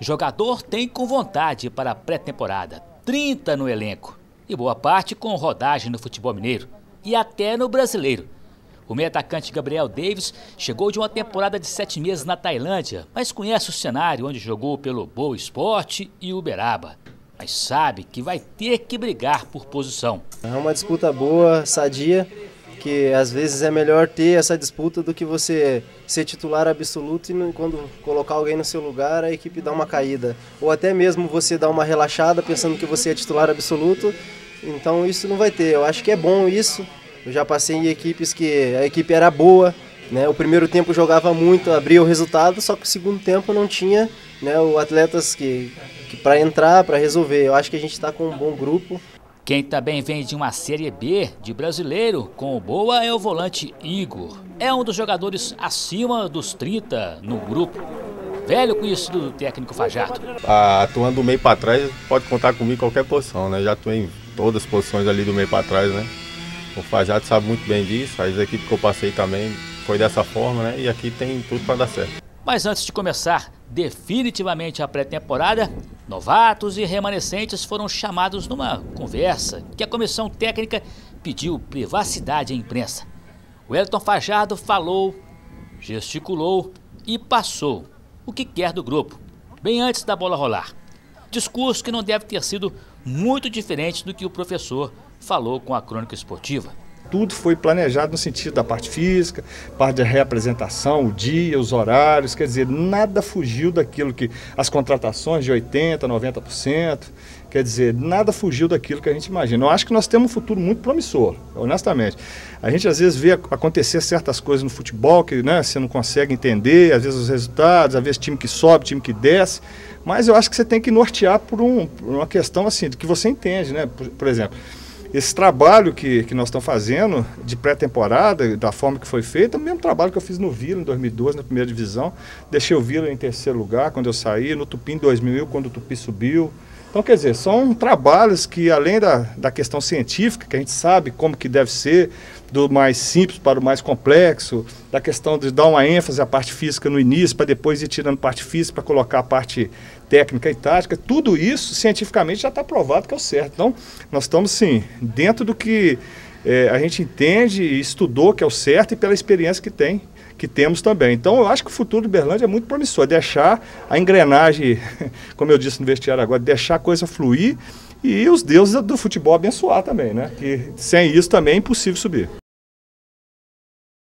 Jogador tem com vontade para a pré-temporada. 30 no elenco. E boa parte com rodagem no futebol mineiro. E até no brasileiro. O meio-atacante Gabriel Davis chegou de uma temporada de sete meses na Tailândia, mas conhece o cenário onde jogou pelo Boa Esporte e Uberaba. Mas sabe que vai ter que brigar por posição. É uma disputa boa, sadia que às vezes é melhor ter essa disputa do que você ser titular absoluto e quando colocar alguém no seu lugar a equipe dá uma caída. Ou até mesmo você dar uma relaxada pensando que você é titular absoluto. Então isso não vai ter. Eu acho que é bom isso. Eu já passei em equipes que a equipe era boa, né? O primeiro tempo jogava muito, abria o resultado, só que o segundo tempo não tinha né, o atletas que, que para entrar, para resolver. Eu acho que a gente está com um bom grupo. Quem também vem de uma Série B de brasileiro com o boa é o volante Igor. É um dos jogadores acima dos 30 no grupo. Velho conhecido do técnico Fajardo. Ah, atuando do meio para trás, pode contar comigo em qualquer posição, né? Já atuei em todas as posições ali do meio para trás, né? O Fajardo sabe muito bem disso, as equipes que eu passei também foi dessa forma, né? E aqui tem tudo para dar certo. Mas antes de começar definitivamente a pré-temporada, novatos e remanescentes foram chamados numa conversa que a comissão técnica pediu privacidade à imprensa. O Elton Fajardo falou, gesticulou e passou o que quer do grupo, bem antes da bola rolar. Discurso que não deve ter sido muito diferente do que o professor falou com a crônica esportiva tudo foi planejado no sentido da parte física, parte de reapresentação, o dia, os horários, quer dizer, nada fugiu daquilo que as contratações de 80%, 90%, quer dizer, nada fugiu daquilo que a gente imagina. Eu acho que nós temos um futuro muito promissor, honestamente. A gente às vezes vê acontecer certas coisas no futebol que né, você não consegue entender, às vezes os resultados, às vezes time que sobe, time que desce, mas eu acho que você tem que nortear por, um, por uma questão assim, que você entende, né? por, por exemplo esse trabalho que, que nós estamos fazendo de pré-temporada, da forma que foi feito, é o mesmo trabalho que eu fiz no Vila em 2012, na primeira divisão. Deixei o Vila em terceiro lugar quando eu saí, no Tupi em 2000, quando o Tupi subiu. Então, quer dizer, são trabalhos que, além da, da questão científica, que a gente sabe como que deve ser, do mais simples para o mais complexo, da questão de dar uma ênfase à parte física no início, para depois ir tirando parte física para colocar a parte técnica e tática, tudo isso cientificamente já está provado que é o certo. Então, nós estamos, sim, dentro do que é, a gente entende e estudou que é o certo e pela experiência que tem que temos também. Então, eu acho que o futuro do Berlândia é muito promissor, deixar a engrenagem, como eu disse no vestiário agora, deixar a coisa fluir e os deuses do futebol abençoar também, né? Que sem isso também é impossível subir.